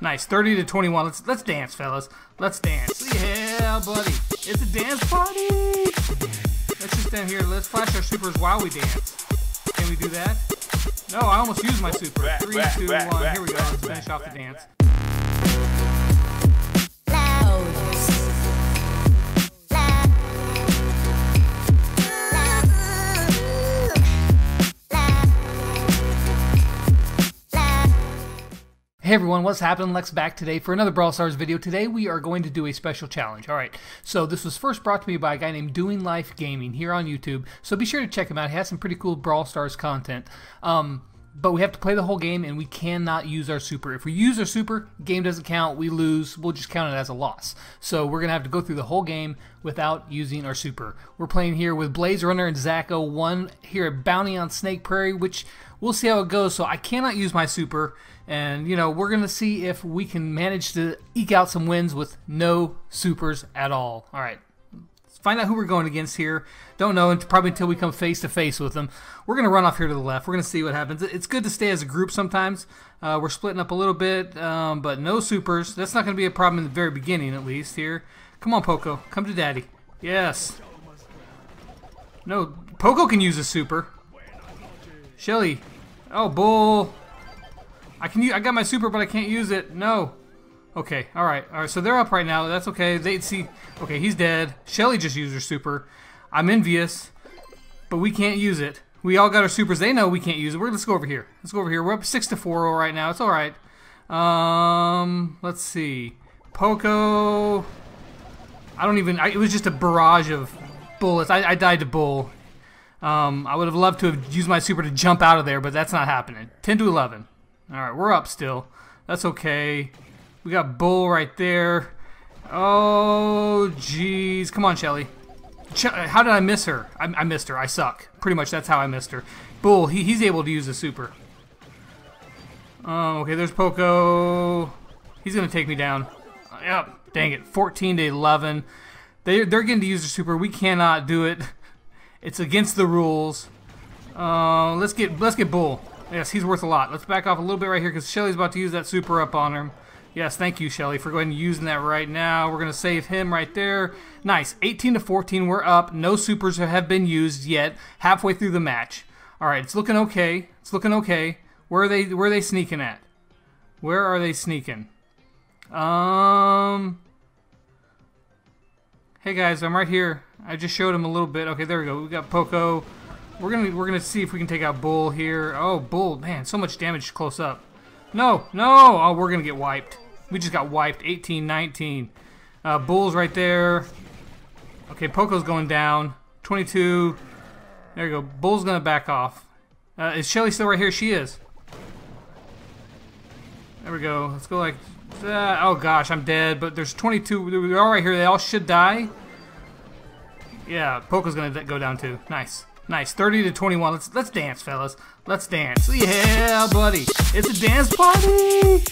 Nice, 30 to 21. Let's let's dance, fellas. Let's dance. Yeah, buddy. It's a dance party. Let's just stand here. Let's flash our supers while we dance. Can we do that? No, I almost used my super. Three, two, one. Here we go. Let's finish off the dance. Hey everyone, what's happening? Lex back today for another Brawl Stars video. Today we are going to do a special challenge. Alright, so this was first brought to me by a guy named Doing Life Gaming here on YouTube. So be sure to check him out. He has some pretty cool Brawl Stars content. Um, but we have to play the whole game and we cannot use our super. If we use our super, game doesn't count, we lose, we'll just count it as a loss. So we're going to have to go through the whole game without using our super. We're playing here with Blaze Runner and Zacho, one here at Bounty on Snake Prairie, which we'll see how it goes. So I cannot use my super and, you know, we're going to see if we can manage to eke out some wins with no supers at all. All right. Find out who we're going against here. Don't know, probably until we come face to face with them. We're going to run off here to the left. We're going to see what happens. It's good to stay as a group sometimes. Uh, we're splitting up a little bit, um, but no supers. That's not going to be a problem in the very beginning, at least, here. Come on, Poco. Come to Daddy. Yes. No, Poco can use a super. Shelly. Oh, Bull. I can use, I got my super, but I can't use it. No. Okay, alright. Alright, so they're up right now. That's okay. They see. Okay, he's dead. Shelly just used her super. I'm envious, but we can't use it. We all got our supers. They know we can't use it. We're let's go over here. Let's go over here. We're up six to four right now. It's all right. Um, let's see. Poco. I don't even. I, it was just a barrage of bullets. I, I died to bull. Um, I would have loved to have used my super to jump out of there, but that's not happening. 10 to 11. Alright, we're up still. That's okay. We got Bull right there. Oh, jeez. Come on, Shelly. how did I miss her? I, I, missed her. I suck. Pretty much that's how I missed her. Bull, he, he's able to use a super. Oh, okay, there's Poco. He's going to take me down. Yep. Dang it. 14 to 11. They, they're getting to use the super. We cannot do it. It's against the rules. Uh, let's get let's get Bull. Yes, he's worth a lot. Let's back off a little bit right here because Shelly's about to use that super up on him. Yes, thank you, Shelly, for going and using that right now. We're going to save him right there. Nice. 18 to 14, we're up. No supers have been used yet. Halfway through the match. All right, it's looking okay. It's looking okay. Where are they? Where are they sneaking at? Where are they sneaking? Um. Hey guys, I'm right here. I just showed him a little bit. Okay, there we go. We got Poco. We're gonna we're gonna see if we can take out Bull here. Oh, Bull, man, so much damage close up. No, no! Oh, we're gonna get wiped. We just got wiped. 18, 19. Uh, Bull's right there. Okay, Poco's going down. 22. There you go. Bull's gonna back off. Uh, is Shelly still right here? She is. There we go. Let's go like. Uh, oh gosh, I'm dead. But there's 22. They're all right here. They all should die. Yeah, Poco's gonna go down too. Nice. Nice, 30 to 21. Let's let's dance, fellas. Let's dance. Yeah, buddy. It's a dance party.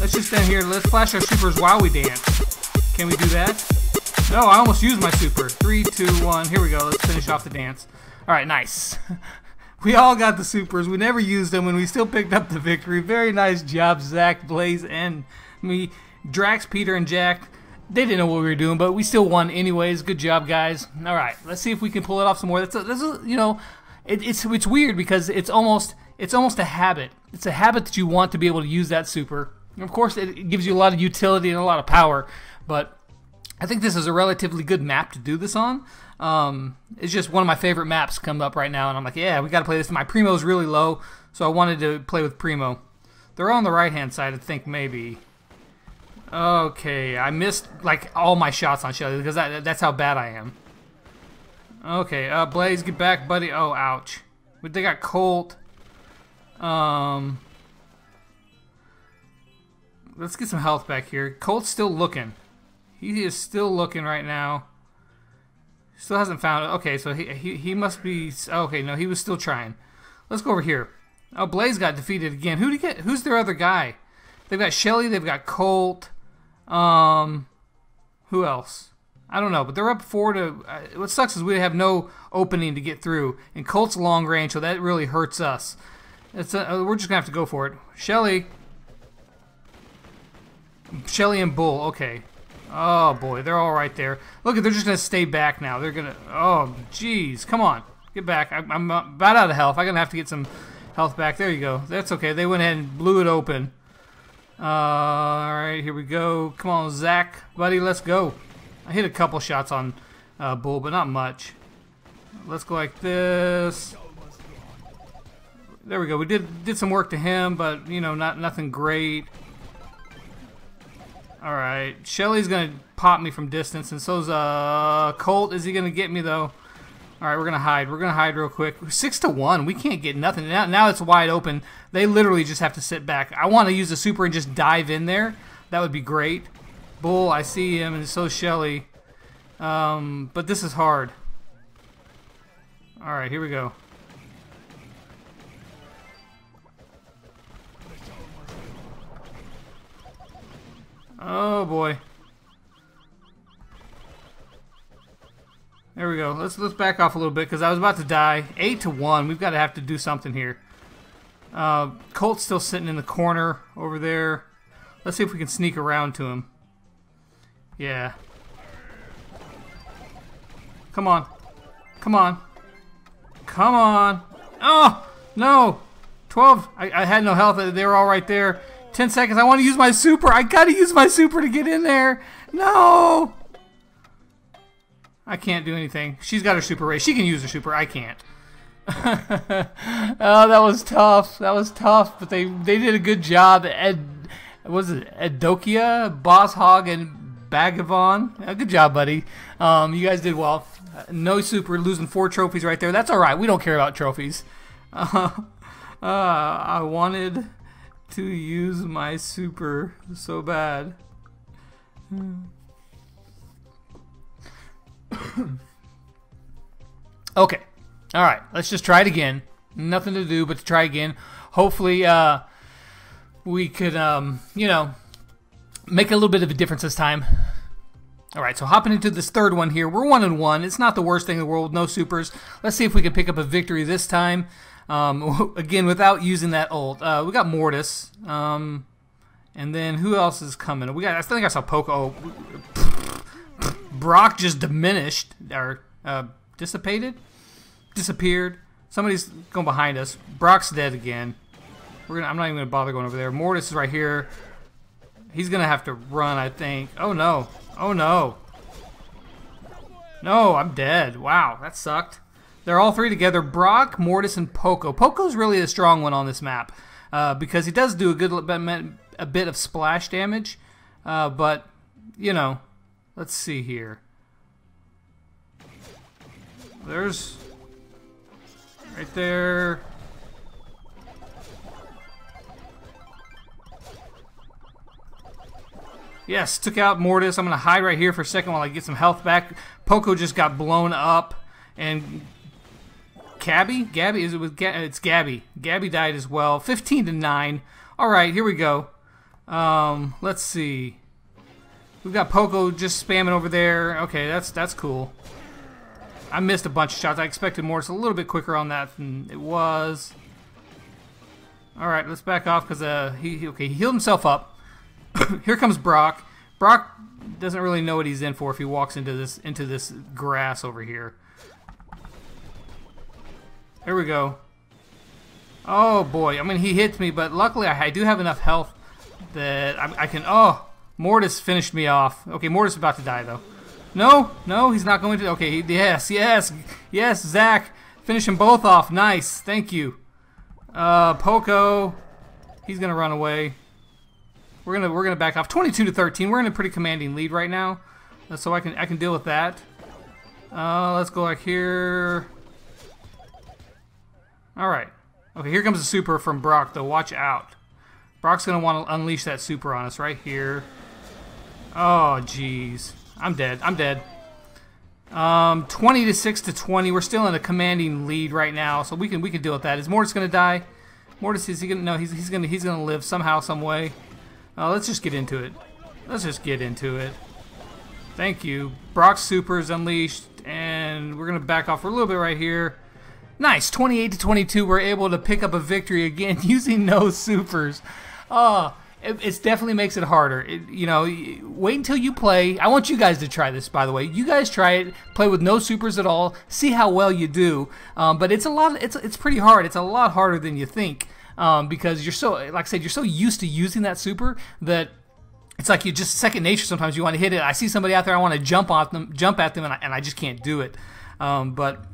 Let's just stand here. Let's flash our supers while we dance. Can we do that? No, I almost used my super. Three, two, one. Here we go. Let's finish off the dance. All right, nice. We all got the supers. We never used them, and we still picked up the victory. Very nice job, Zach, Blaze, and me. Drax, Peter, and Jack they didn't know what we were doing, but we still won anyways. Good job, guys. All right, let's see if we can pull it off some more. That's a, that's a, you know, it, it's it's weird because it's almost it's almost a habit. It's a habit that you want to be able to use that super. And of course, it gives you a lot of utility and a lot of power, but I think this is a relatively good map to do this on. Um, it's just one of my favorite maps come up right now, and I'm like, yeah, we got to play this. My Primo is really low, so I wanted to play with Primo. They're on the right hand side, I think maybe. Okay, I missed like all my shots on Shelly because that, that's how bad I am. Okay, uh, Blaze, get back, buddy. Oh, ouch. But they got Colt. Um, let's get some health back here. Colt's still looking. He is still looking right now. Still hasn't found it. Okay, so he, he, he must be... Okay, no, he was still trying. Let's go over here. Oh, Blaze got defeated again. Who did get? Who's their other guy? They've got Shelly. They've got Colt. Um, who else? I don't know, but they're up four to. Uh, what sucks is we have no opening to get through, and Colt's long range, so that really hurts us. It's a, uh, we're just gonna have to go for it. Shelly. Shelly and Bull. Okay. Oh boy, they're all right there. Look, at they're just gonna stay back now. They're gonna. Oh, jeez, come on, get back. I'm, I'm about out of health. I'm gonna have to get some health back. There you go. That's okay. They went ahead and blew it open. All right, here we go. Come on, Zach, buddy, let's go. I hit a couple shots on uh, Bull, but not much. Let's go like this. There we go. We did did some work to him, but you know, not nothing great. All right, Shelly's gonna pop me from distance, and so's uh Colt. Is he gonna get me though? All right, we're gonna hide. We're gonna hide real quick. Six to one. We can't get nothing now. Now it's wide open. They literally just have to sit back. I want to use the super and just dive in there. That would be great. Bull, I see him, and so Shelly. Um, but this is hard. All right, here we go. Oh boy. There we go. Let's let's back off a little bit because I was about to die. Eight to one. We've got to have to do something here. Uh, Colt's still sitting in the corner over there. Let's see if we can sneak around to him. Yeah. Come on. Come on. Come on. Oh, no. 12. I, I had no health. They were all right there. 10 seconds. I want to use my super. I got to use my super to get in there. No. I can't do anything. She's got her super race. She can use her super. I can't. oh, that was tough. That was tough. But they they did a good job. Ed, was it Edokia, Boss Hog, and Bagavon? Good job, buddy. Um, you guys did well. Uh, no super, losing four trophies right there. That's all right. We don't care about trophies. Uh, uh, I wanted to use my super so bad. okay. All right. Let's just try it again. Nothing to do but to try again. Hopefully, uh, we could, um, you know, make a little bit of a difference this time. All right, so hopping into this third one here, we're one and one. It's not the worst thing in the world. No supers. Let's see if we can pick up a victory this time. Um, again, without using that ult. Uh, we got Mortis. Um, and then who else is coming? We got. I think I saw Poco. Oh, Brock just diminished or uh, dissipated, disappeared. Somebody's going behind us. Brock's dead again. We're gonna. I'm not even gonna bother going over there. Mortis is right here. He's gonna have to run, I think. Oh no. Oh no. No, I'm dead. Wow, that sucked. They're all three together. Brock, Mortis, and Poco. Poco's really a strong one on this map uh, because he does do a good a bit of splash damage. Uh, but you know, let's see here. There's right there. Yes, took out Mortis. I'm going to hide right here for a second while I get some health back. Poco just got blown up. And Gabby? Gabby? Is it with Ga It's Gabby. Gabby died as well. 15 to 9. All right, here we go. Um, let's see. We've got Poco just spamming over there. Okay, that's that's cool. I missed a bunch of shots. I expected more. It's a little bit quicker on that than it was. All right, let's back off because uh, he okay he healed himself up. Here comes Brock. Brock doesn't really know what he's in for if he walks into this into this grass over here. Here we go. Oh boy, I mean he hits me, but luckily I, I do have enough health that I, I, can. Oh, Mortis finished me off. Okay, Mortis is about to die though. No, no, he's not going to. Okay, yes, yes, yes, Zach, finish them both off. Nice, thank you. Uh, Poco, he's gonna run away. We're gonna we're gonna back off. 22 to 13. We're in a pretty commanding lead right now, uh, so I can I can deal with that. Uh, let's go back here. All right. Okay, here comes the super from Brock, though. Watch out. Brock's going to want to unleash that super on us right here. Oh, jeez. I'm dead. I'm dead. Um, 20 to 6 to 20. We're still in a commanding lead right now, so we can we can deal with that. Is Mortis to die? Mortis is he to no, he's he's to he's to live somehow some way. Uh, let's just get into it. Let's just get into it. Thank you. Brock super is unleashed and we're to back off for a little bit right here. Nice, 28 to 22. We're able to pick up a victory again using no supers. Oh, it, it definitely makes it harder. It, you know, wait until you play. I want you guys to try this, by the way. You guys try it. Play with no supers at all. See how well you do. Um, but it's a lot. It's it's pretty hard. It's a lot harder than you think um, because you're so, like I said, you're so used to using that super that it's like you just second nature. Sometimes you want to hit it. I see somebody out there. I want to jump on them, jump at them, and I, and I just can't do it. Um, but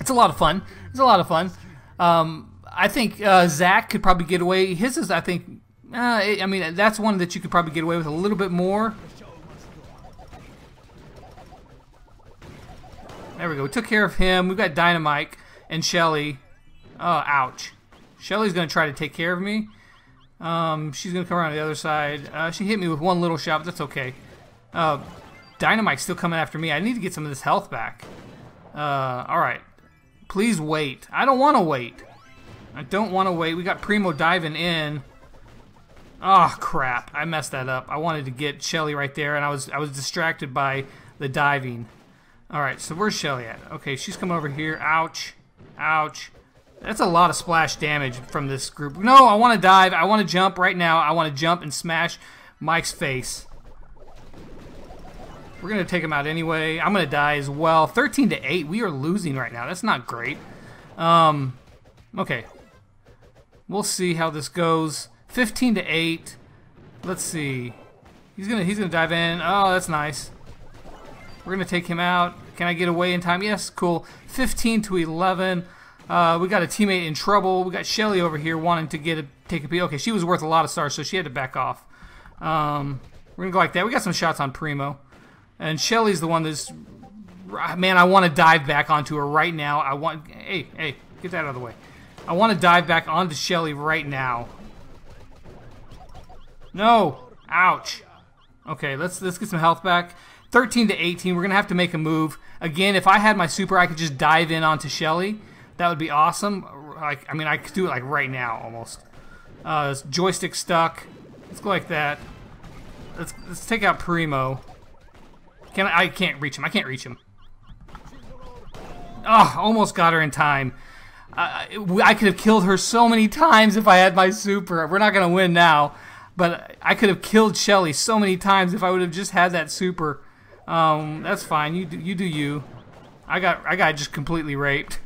it's a lot of fun. It's a lot of fun. Um, I think uh, Zach could probably get away. His is, I think, uh, I mean, that's one that you could probably get away with a little bit more. There we go. We took care of him. We've got Dynamike and Shelly. Oh, ouch. Shelly's going to try to take care of me. Um, she's going to come around the other side. Uh, she hit me with one little shot, but that's okay. Uh, Dynamike's still coming after me. I need to get some of this health back. Uh, alright. Please wait. I don't want to wait. I don't want to wait. We got Primo diving in. Oh crap! I messed that up. I wanted to get Shelly right there, and I was I was distracted by the diving. All right, so where's Shelly at? Okay, she's coming over here. Ouch! Ouch! That's a lot of splash damage from this group. No, I want to dive. I want to jump right now. I want to jump and smash Mike's face. We're gonna take him out anyway. I'm gonna die as well. 13 to 8. We are losing right now. That's not great. Um, okay. We'll see how this goes. 15 to 8. Let's see. He's gonna he's gonna dive in. Oh, that's nice. We're gonna take him out. Can I get away in time? Yes, cool. 15 to 11. Uh, we got a teammate in trouble. We got Shelly over here wanting to get a take a peek. Okay, she was worth a lot of stars, so she had to back off. Um, we're gonna go like that. We got some shots on Primo, and Shelly's the one that's. Man, I want to dive back onto her right now. I want. Hey, hey, get that out of the way. I want to dive back onto Shelly right now. No! Ouch. Okay, let's let's get some health back. 13 to 18. We're gonna have to make a move. Again, if I had my super, I could just dive in onto Shelly. That would be awesome. Like, I mean, I could do it like right now almost. Uh, joystick stuck. Let's go like that. Let's let's take out Primo. Can I? I can't reach him. I can't reach him. Oh, almost got her in time. Uh, I could have killed her so many times if I had my super. We're not gonna win now. But I could have killed Shelly so many times if I would have just had that super. Um, that's fine. You do, you do you. I got I got just completely raped.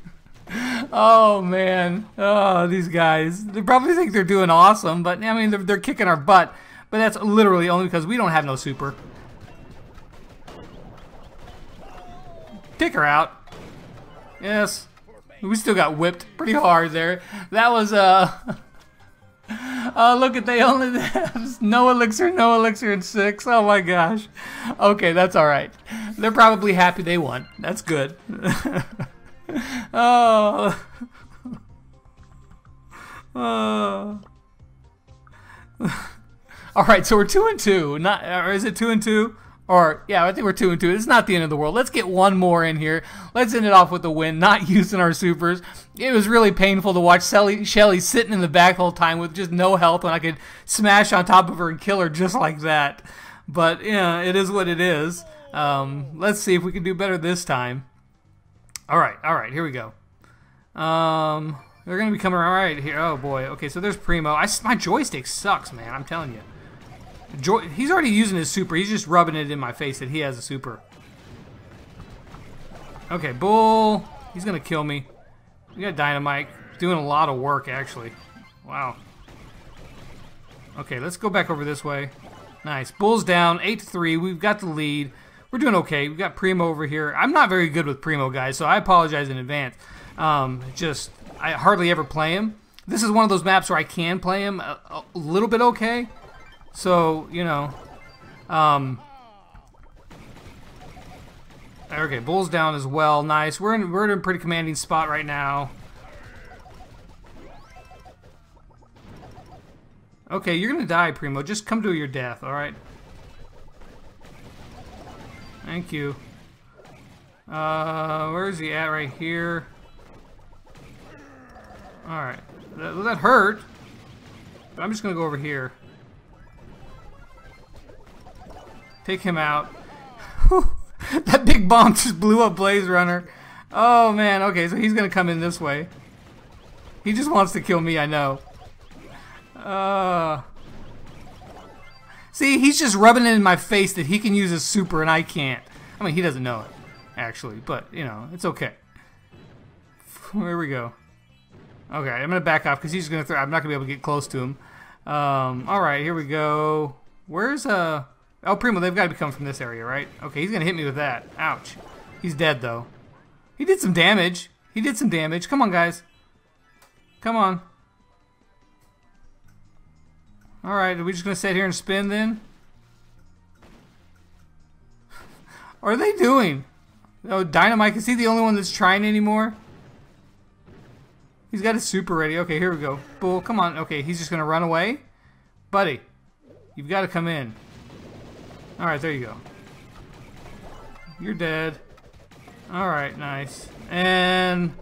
oh man. Oh, these guys. They probably think they're doing awesome, but I mean they're, they're kicking our butt. But that's literally only because we don't have no super. Take her out. Yes. We still got whipped pretty hard there. That was uh Oh, look at they only have no elixir, no elixir, and six. Oh my gosh. Okay, that's all right. They're probably happy they won. That's good. oh. oh. all right, so we're two and two. Not, or is it two and two? Or, yeah, I think we're 2 and 2. It's not the end of the world. Let's get one more in here. Let's end it off with a win, not using our supers. It was really painful to watch Shelly, Shelly sitting in the back the whole time with just no health when I could smash on top of her and kill her just like that. But, yeah, it is what it is. Um, let's see if we can do better this time. All right, all right, here we go. Um, they're to be coming around right here. Oh, boy. Okay, so there's Primo. I, my joystick sucks, man. I'm telling you. He's already using his super. He's just rubbing it in my face that he has a super. Okay, Bull. He's to kill me. We got Dynamike. Doing a lot of work, actually. Wow. Okay, let's go back over this way. Nice. Bull's down. 8 to 3. We've got the lead. We're doing okay. We've got Primo over here. I'm not very good with Primo, guys, so I apologize in advance. Um, just, I hardly ever play him. This is one of those maps where I can play him a, a little bit okay. So, you know, um, okay, Bull's down as well. Nice. We're in, we're in a pretty commanding spot right now. Okay, you're gonna die, Primo. Just come to your death, alright? Thank you. Uh, where is he at right here? Alright. That, that hurt. I'm just gonna go over here. Take him out. that big bomb just blew up Blaze Runner. Oh man, okay, so he's gonna come in this way. He just wants to kill me, I know. Uh, See, he's just rubbing it in my face that he can use his super and I can't. I mean, he doesn't know it, actually, but, you know, it's okay. Here we go. Okay, I'm to back off because he's to throw... I'm not to be able to get close to him. Um, Alright, here we go. Where's, uh... Oh, Primo, they've got to be coming from this area, right? Okay, he's going to hit me with that. Ouch. He's dead, though. He did some damage. He did some damage. Come on, guys. Come on. Alright, are we just going to sit here and spin, then? what are they doing? Oh, Dynamike, is he the only one that's trying anymore? He's got his super ready. Okay, here we go. Bull, come on. Okay, he's just going to run away? Buddy, you've got to come in. Alright, there you go. You're dead. Alright, nice. And...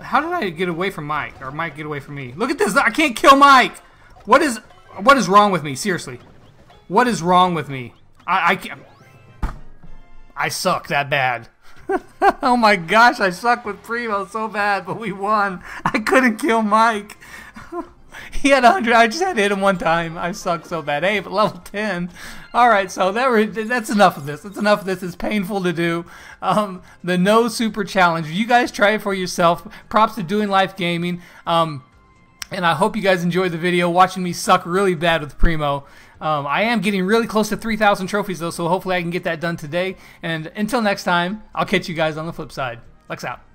How did I get away from Mike? Or Mike get away from me? Look at this! I can't kill Mike! What is... What is wrong with me? Seriously. What is wrong with me? I, I can't... I suck that bad. oh my gosh, I suck with Primo so bad, but we won. I couldn't kill Mike. He had 100. I just had to hit him one time. I suck so bad. Hey, but level 10. All right, so that were, that's enough of this. That's enough of this. It's painful to do. Um, the no super challenge. You guys try it for yourself. Props to Doing Life Gaming. Um, and I hope you guys enjoyed the video watching me suck really bad with Primo. Um, I am getting really close to 3,000 trophies though, so hopefully I can get that done today. And until next time, I'll catch you guys on the flip side. Lex out.